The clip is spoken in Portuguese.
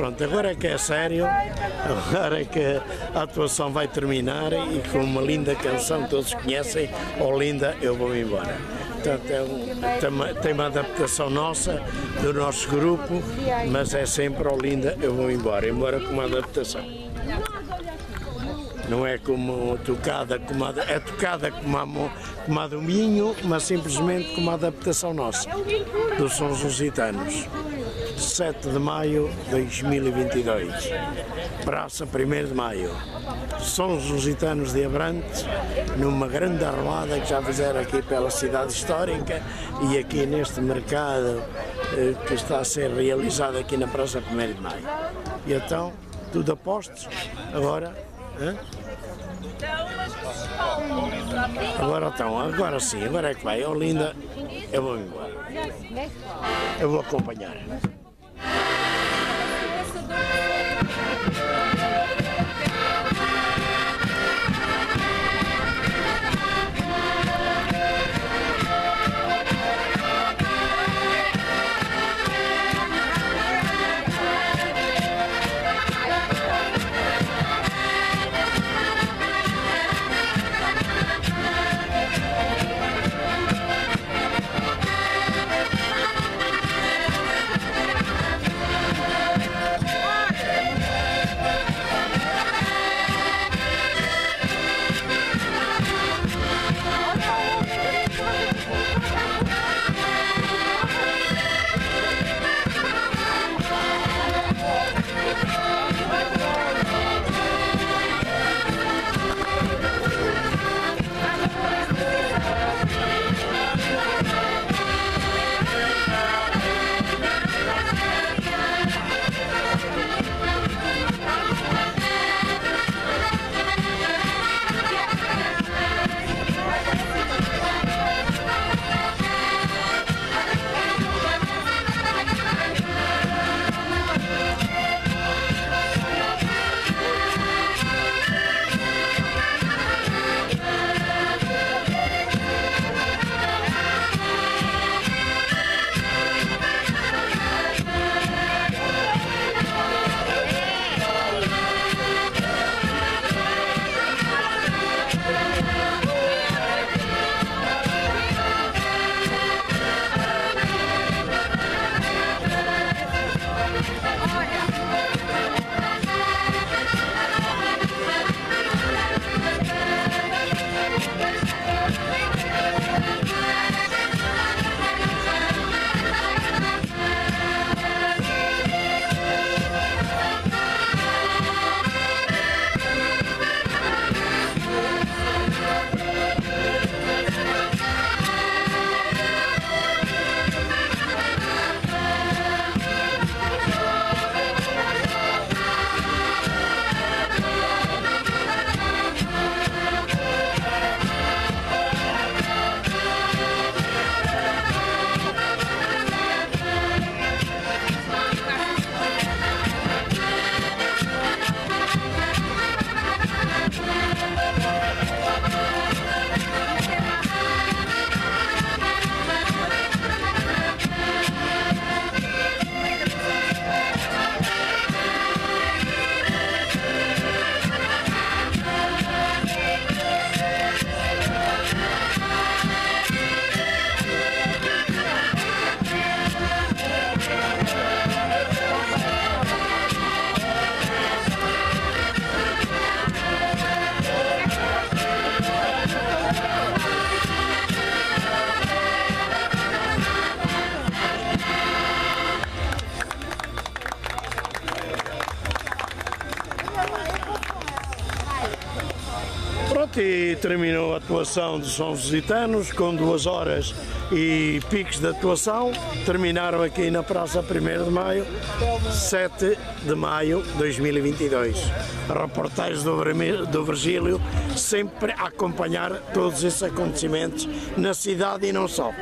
Pronto, agora é que é sério, agora é que a atuação vai terminar e com uma linda canção que todos conhecem, oh linda, eu vou embora. Portanto, é um, tem, uma, adaptação nossa, do nosso grupo, mas é sempre, oh linda, eu vou embora, embora com uma adaptação. Não é como tocada, como a, é tocada como a, como a do Minho, mas simplesmente como uma adaptação nossa, dos Sons Lusitanos. 7 de maio de 2022, Praça 1 de Maio. Sons Lusitanos de Abrantes, numa grande armada que já fizeram aqui pela cidade histórica e aqui neste mercado eh, que está a ser realizado aqui na Praça 1 de Maio. E então, tudo a postos, agora. Hein? Agora então, agora sim, agora é que vai. Olinda, eu vou embora. Eu vou acompanhar. Pronto, e terminou a atuação dos Sons Lusitanos com duas horas e piques de atuação. Terminaram aqui na Praça 1 de Maio, 7 de maio de 2022. Reportagens do, do Virgílio, sempre a acompanhar todos esses acontecimentos na cidade e não só.